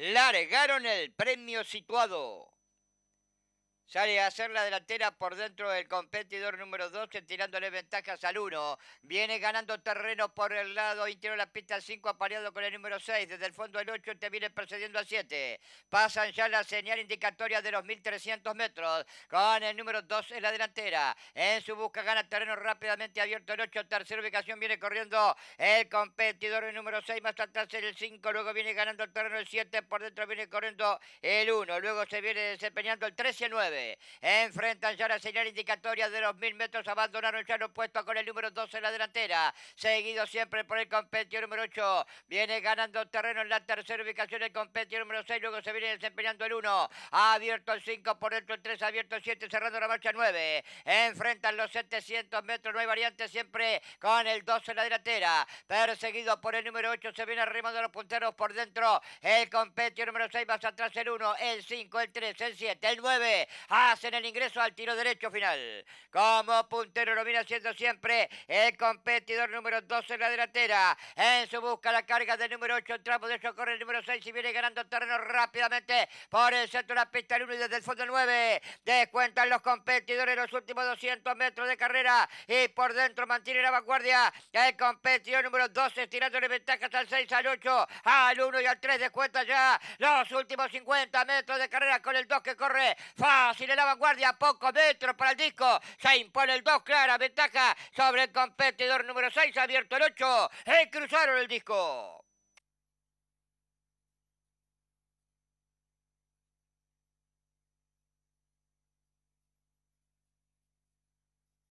largaron el premio situado. Sale a hacer la delantera por dentro del competidor número 12, tirándole ventajas al 1. Viene ganando terreno por el lado interior de la pista 5, apareado con el número 6. Desde el fondo el 8 te viene precediendo al 7. Pasan ya la señal indicatoria de los 1300 metros, con el número 2 en la delantera. En su busca gana terreno rápidamente abierto el 8. Tercera ubicación viene corriendo el competidor número 6, más atrás el 5. Luego viene ganando el terreno el 7. Por dentro viene corriendo el 1. Luego se viene desempeñando el 13 y el 9. Enfrentan ya la señal indicatoria de los mil metros. Abandonaron ya lo puesto con el número 12 en la delantera. Seguido siempre por el competidor número 8. Viene ganando terreno en la tercera ubicación el competidor número 6. Luego se viene desempeñando el 1. Abierto el 5 por dentro el 3. Abierto el 7. Cerrando la marcha 9. Enfrentan los 700 metros. No hay variante siempre con el 12 en la delantera. Perseguido por el número 8. Se viene arrimando los punteros por dentro. El competidor número 6. Más atrás el 1. El 5. El 3. El 7. El 9 hacen el ingreso al tiro derecho final. Como puntero lo viene haciendo siempre el competidor número 12 en la delantera. En su busca la carga del número 8, en tramo de corre el número 6 y viene ganando terreno rápidamente por el centro de la pista el 1 y desde el fondo el 9. Descuentan los competidores los últimos 200 metros de carrera y por dentro mantiene la vanguardia el competidor número 12 tirándole ventajas al 6, al 8, al 1 y al 3. Descuenta ya los últimos 50 metros de carrera con el 2 que corre fácil en la vanguardia, pocos metros para el disco. Se impone el 2, clara ventaja sobre el competidor número 6, abierto el 8. Y cruzaron el disco.